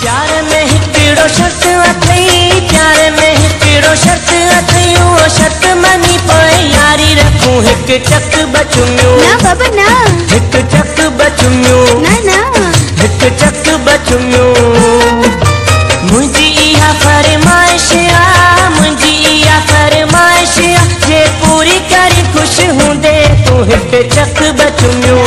प्यार में ही पीड़ो शर्त अथई प्यार में ही पीड़ो शर्त अथई उहो शर्त मनी पोइ यारी रखूँ हिकु चक बचुमियो ना बाबा ना। हिकु चक बचुमियो ना ना। हिकु चक बचुमियो मुंहिंजी इहा फरमाइश आ मुंहिंजी इहा फरमाइश आ जे पूरी करी ख़ुशि हूंदे तूं हिकु चक बचुमियो